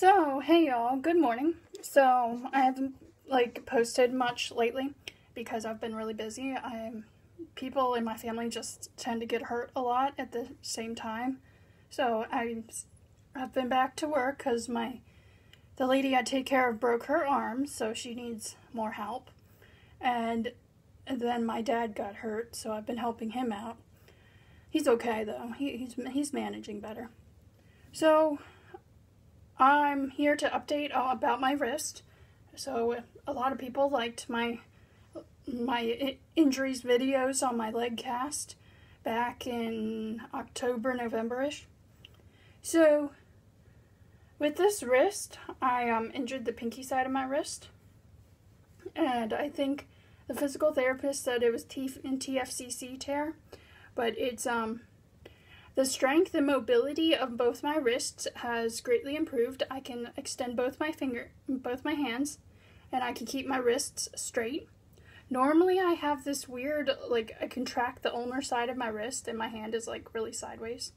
So, hey y'all, good morning. So, I haven't like posted much lately because I've been really busy. I'm people in my family just tend to get hurt a lot at the same time. So, I've been back to work cuz my the lady I take care of broke her arm, so she needs more help. And, and then my dad got hurt, so I've been helping him out. He's okay though. He, he's he's managing better. So, I'm here to update about my wrist. So a lot of people liked my my injuries videos on my leg cast back in October, November-ish. So with this wrist, I um, injured the pinky side of my wrist. And I think the physical therapist said it was T in TFCC tear, but it's um the strength and mobility of both my wrists has greatly improved. I can extend both my finger, both my hands, and I can keep my wrists straight. Normally, I have this weird, like, I contract the ulnar side of my wrist, and my hand is like really sideways.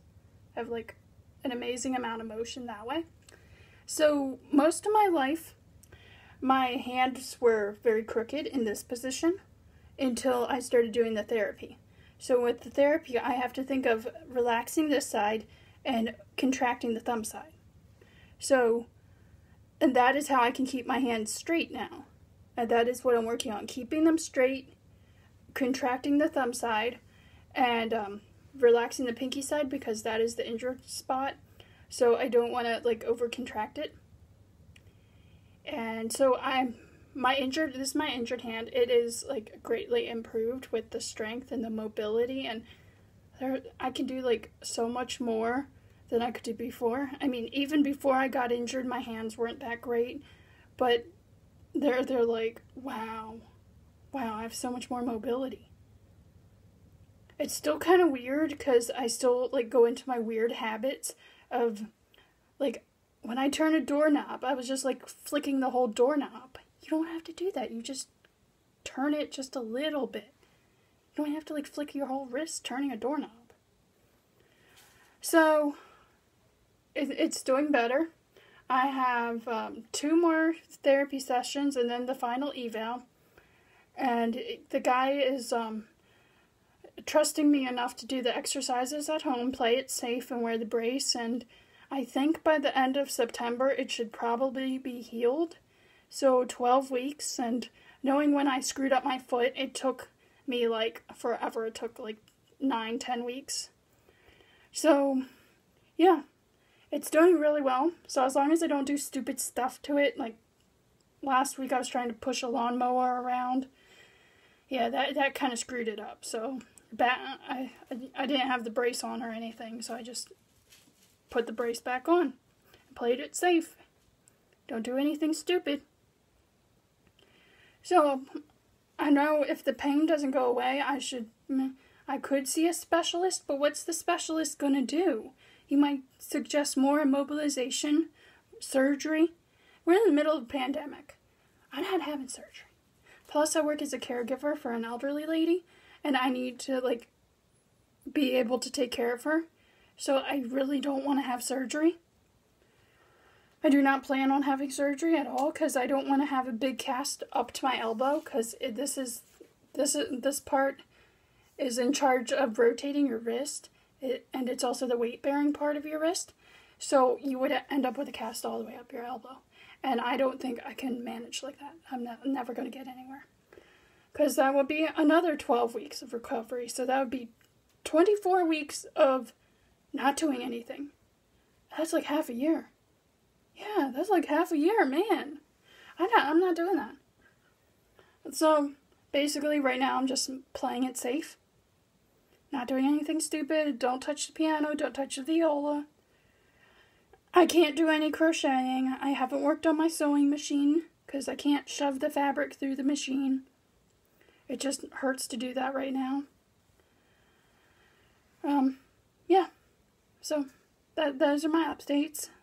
I have like an amazing amount of motion that way. So, most of my life, my hands were very crooked in this position until I started doing the therapy. So with the therapy, I have to think of relaxing this side and contracting the thumb side. So, and that is how I can keep my hands straight now. And that is what I'm working on, keeping them straight, contracting the thumb side, and um, relaxing the pinky side because that is the injured spot. So I don't want to like over contract it. And so I'm my injured this is my injured hand. It is like greatly improved with the strength and the mobility and there i can do like so much more than i could do before. I mean even before i got injured my hands weren't that great but they're they're like wow wow i have so much more mobility. It's still kind of weird because i still like go into my weird habits of like when i turn a doorknob i was just like flicking the whole doorknob you don't have to do that. You just turn it just a little bit. You don't have to like flick your whole wrist turning a doorknob. So it, it's doing better. I have um, two more therapy sessions and then the final eval. And the guy is um, trusting me enough to do the exercises at home, play it safe, and wear the brace. And I think by the end of September, it should probably be healed. So 12 weeks, and knowing when I screwed up my foot, it took me like forever. It took like nine, ten weeks. So, yeah, it's doing really well. So as long as I don't do stupid stuff to it, like last week I was trying to push a lawnmower around. Yeah, that that kind of screwed it up. So, ba- I, I I didn't have the brace on or anything, so I just put the brace back on. and Played it safe. Don't do anything stupid. So, I know if the pain doesn't go away, I should. Mm, I could see a specialist, but what's the specialist going to do? He might suggest more immobilization, surgery. We're in the middle of a pandemic. I'm not having surgery. Plus, I work as a caregiver for an elderly lady, and I need to, like, be able to take care of her. So, I really don't want to have surgery. I do not plan on having surgery at all because I don't want to have a big cast up to my elbow because this is this is this part is in charge of rotating your wrist it, and it's also the weight bearing part of your wrist. So you would end up with a cast all the way up your elbow. And I don't think I can manage like that. I'm, I'm never going to get anywhere. Because that would be another 12 weeks of recovery. So that would be 24 weeks of not doing anything. That's like half a year. Yeah, that's like half a year, man. I'm not I'm not doing that. So basically right now I'm just playing it safe. Not doing anything stupid. Don't touch the piano, don't touch the viola. I can't do any crocheting. I haven't worked on my sewing machine because I can't shove the fabric through the machine. It just hurts to do that right now. Um, yeah. So that those are my updates.